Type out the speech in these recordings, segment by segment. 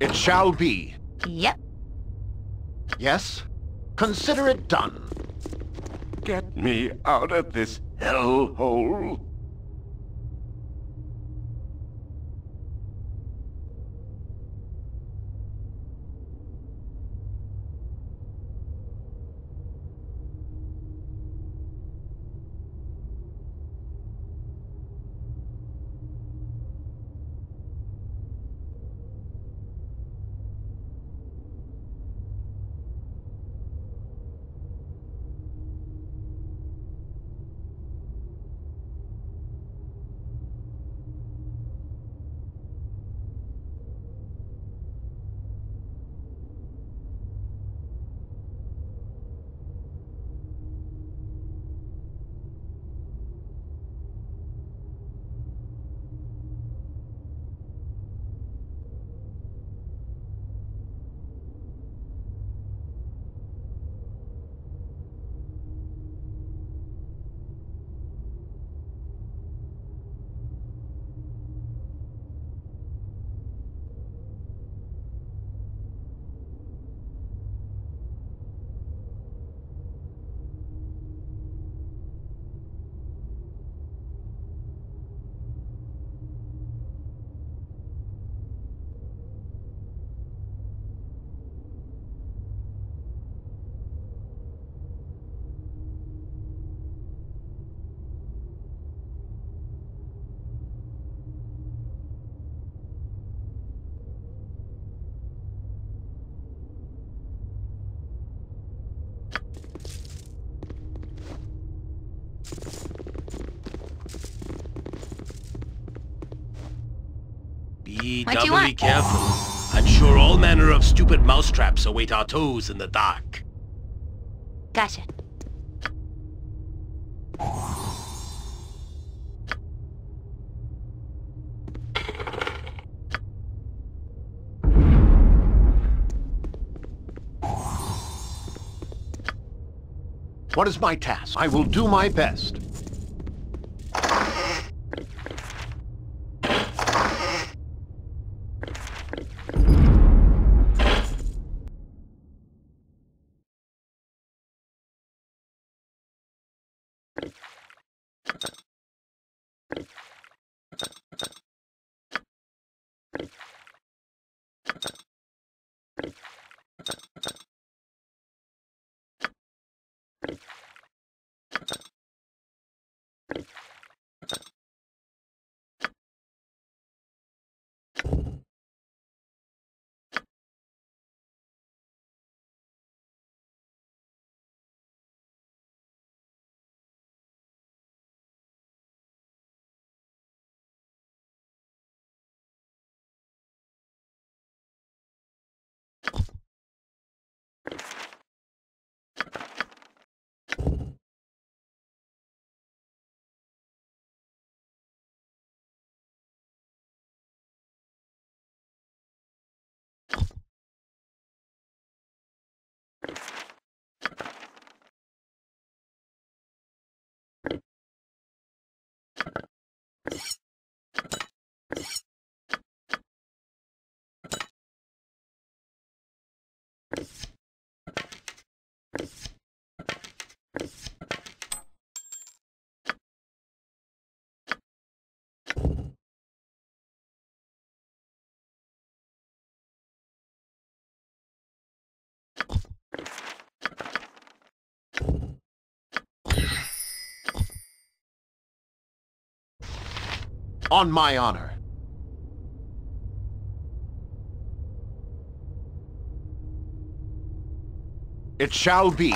It shall be. Yep. Yes? Consider it done. Get me out of this hellhole. Be What doubly careful. I'm sure all manner of stupid mousetraps await our toes in the dark. Gotcha. What is my task? I will do my best. On my honor. It shall be.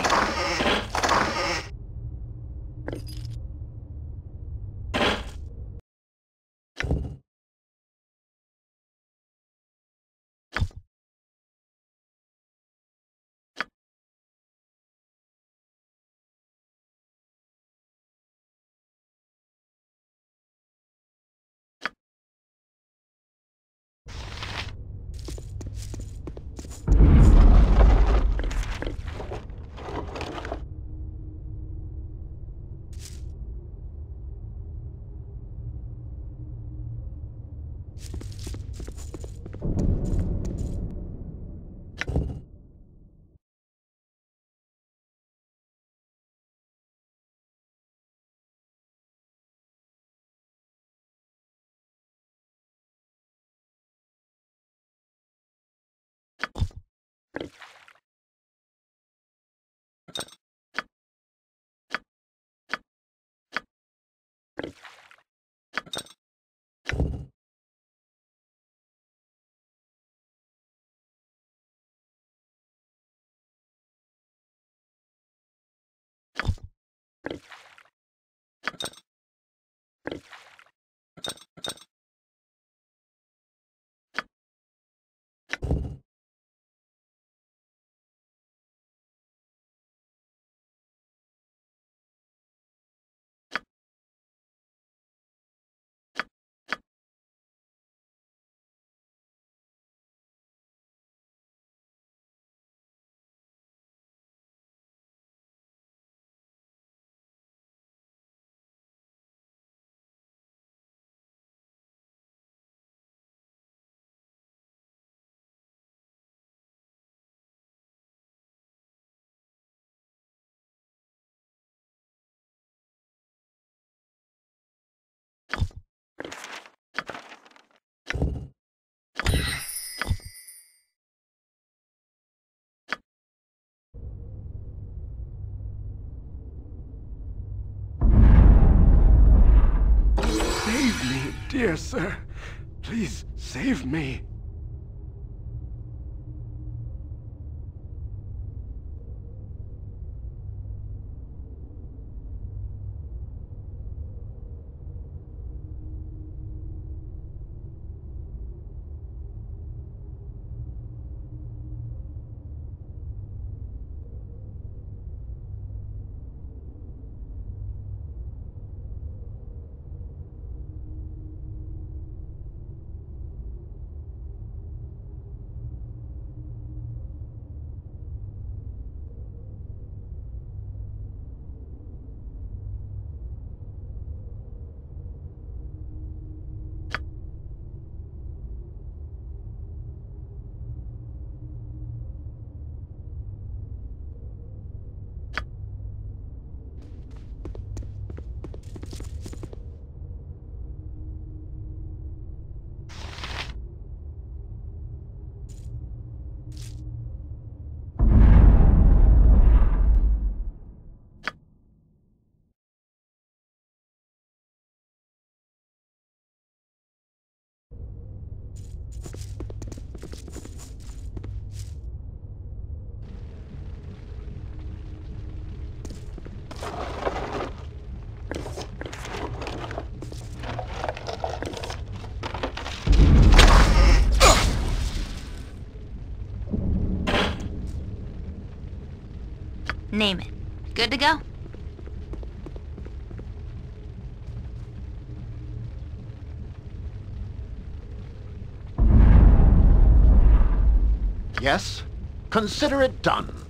Here, sir. Please save me. Name it. Good to go? Yes? Consider it done.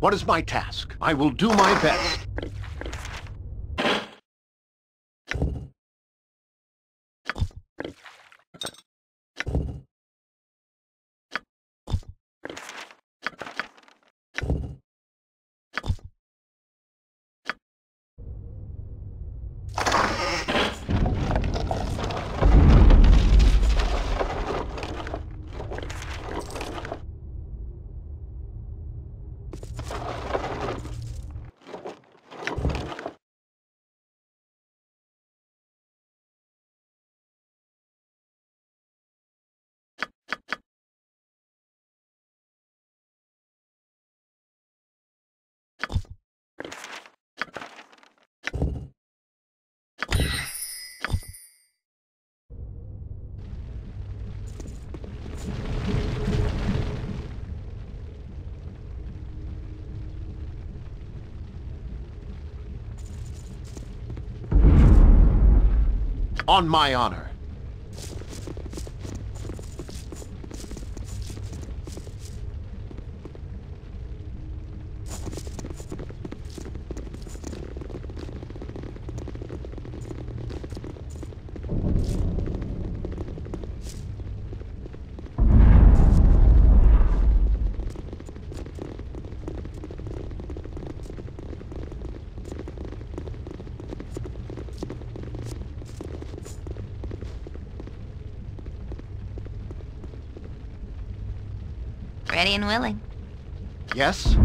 What is my task? I will do my best. On my honor. Ready and willing. Yes?